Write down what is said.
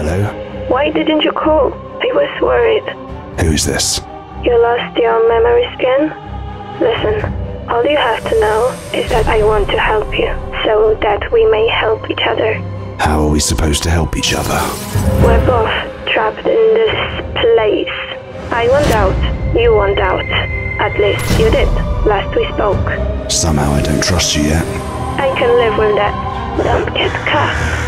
Hello? Why didn't you call? I was worried. Who is this? You lost your memory scan? Listen, all you have to know is that I want to help you, so that we may help each other. How are we supposed to help each other? We're both trapped in this place. I want out, you want out. At least you did, last we spoke. Somehow I don't trust you yet. I can live with that. Don't get caught.